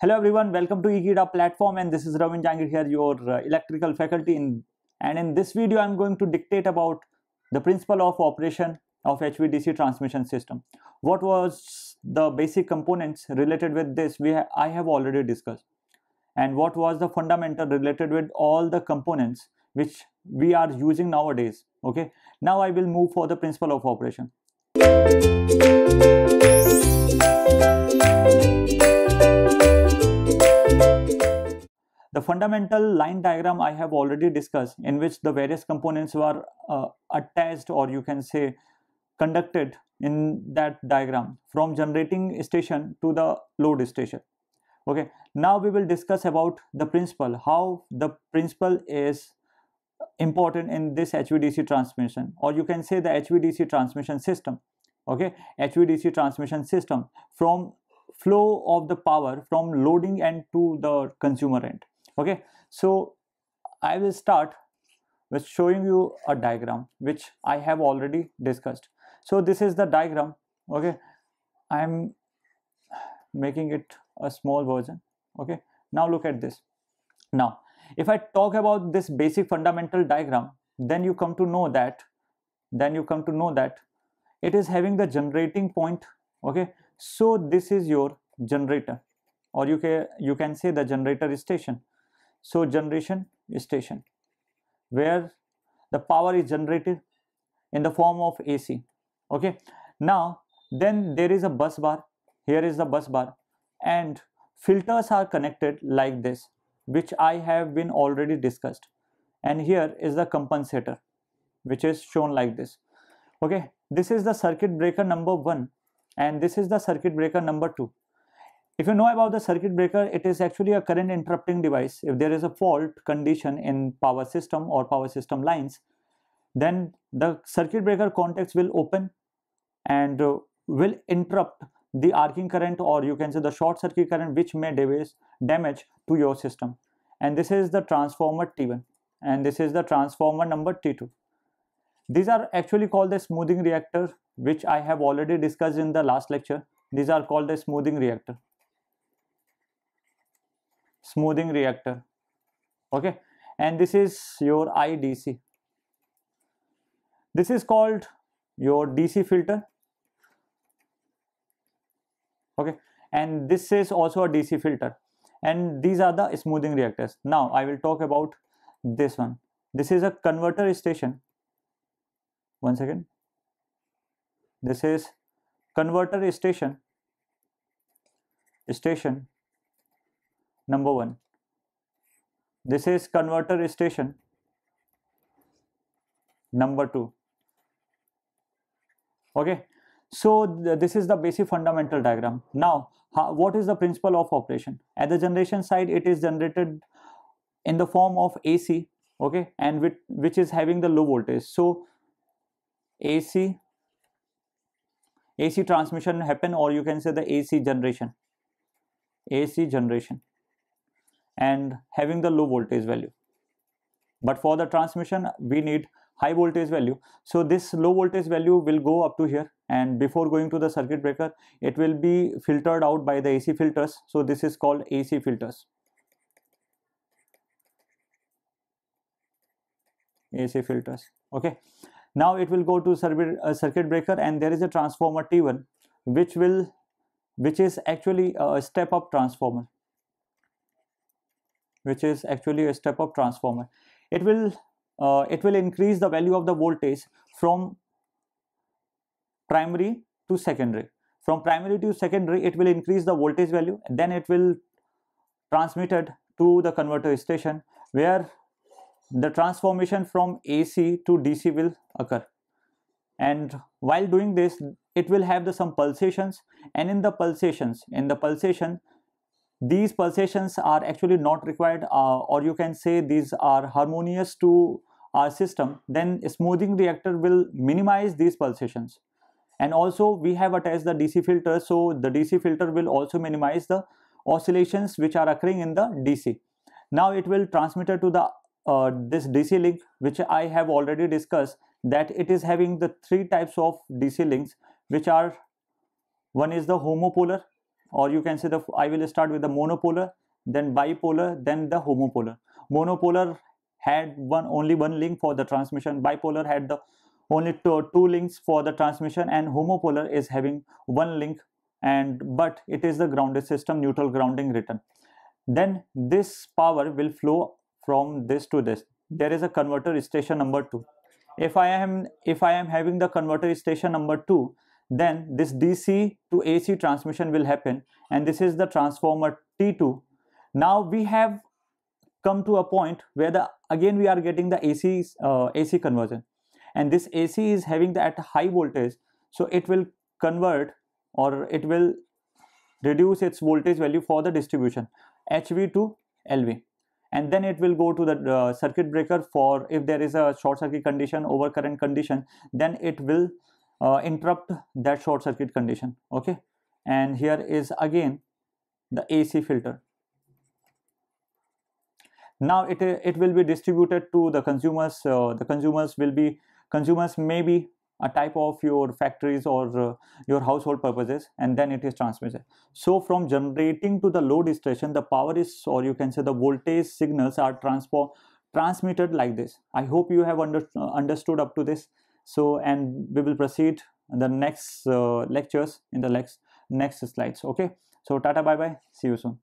Hello everyone, welcome to Ekeeda platform and this is Ravin Jangid here, your uh, electrical faculty in, and in this video I'm going to dictate about the principle of operation of HVDC transmission system. What was the basic components related with this we ha I have already discussed and what was the fundamental related with all the components which we are using nowadays okay now I will move for the principle of operation. Fundamental line diagram I have already discussed in which the various components were uh, attached or you can say conducted in that diagram from generating station to the load station. Okay, now we will discuss about the principle, how the principle is important in this HVDC transmission or you can say the HVDC transmission system. Okay, HVDC transmission system from flow of the power from loading end to the consumer end okay? So i will start with showing you a diagram which i have already discussed. So this is the diagram okay? I am making it a small version okay? Now look at this. Now if i talk about this basic fundamental diagram then you come to know that then you come to know that it is having the generating point okay? So this is your generator or you can you can say the generator station so generation station where the power is generated in the form of AC okay. Now then there is a bus bar. Here is the bus bar. And filters are connected like this which I have been already discussed. And here is the compensator which is shown like this. Okay. This is the circuit breaker number one. And this is the circuit breaker number two if you know about the circuit breaker, it is actually a current interrupting device. If there is a fault condition in power system or power system lines, then the circuit breaker contacts will open and uh, will interrupt the arcing current or you can say the short circuit current which may damage, damage to your system. And this is the transformer T1 and this is the transformer number T2. These are actually called the smoothing reactor which I have already discussed in the last lecture. These are called the smoothing reactor smoothing reactor. Okay? And this is your IDC this is called your DC filter. Okay? And this is also a DC filter. And these are the smoothing reactors. Now I will talk about this one. This is a converter station. One second. This is converter station. Station number one. This is converter station. Number two. Okay. So th this is the basic fundamental diagram. Now what is the principle of operation? At the generation side it is generated in the form of AC okay and with, which is having the low voltage. So AC AC transmission happen or you can say the AC generation. AC generation and having the low voltage value. But for the transmission we need high voltage value. So this low voltage value will go up to here and before going to the circuit breaker it will be filtered out by the AC filters. So this is called AC filters. AC filters. Okay. Now it will go to circuit, uh, breaker and there is a transformer T1 which will which is actually a step up transformer which is actually a step up transformer. It will uh, it will increase the value of the voltage from primary to secondary. From primary to secondary it will increase the voltage value then it will transmitted to the converter station where the transformation from AC to DC will occur. And while doing this it will have the some pulsations and in the pulsations in the pulsation these pulsations are actually not required uh, or you can say these are harmonious to our system then smoothing reactor will minimize these pulsations. And also we have attached the DC filter so the DC filter will also minimize the oscillations which are occurring in the DC now it will transmit it to the uh, this DC link which I have already discussed that it is having the three types of DC links which are one is the homopolar or you can say the I will start with the monopolar, then bipolar, then the homopolar. Monopolar had one only one link for the transmission. Bipolar had the only two, two links for the transmission, and homopolar is having one link and but it is the grounded system neutral grounding written. Then this power will flow from this to this. There is a converter station number two. If I am if I am having the converter station number two, then this DC to AC transmission will happen and this is the transformer T2. Now we have come to a point where the again we are getting the AC uh, AC conversion and this AC is having the at high voltage so it will convert or it will reduce its voltage value for the distribution HV to LV and then it will go to the uh, circuit breaker for if there is a short circuit condition overcurrent condition then it will uh, interrupt that short circuit condition okay? And here is again the AC filter. Now it it will be distributed to the consumers uh, the consumers will be consumers may be a type of your factories or uh, your household purposes and then it is transmitted. So from generating to the load station the power is or you can say the voltage signals are transform transmitted like this. I hope you have under, uh, understood up to this so and we will proceed in the next uh, lectures in the next next slides. Okay? So tata bye bye see you soon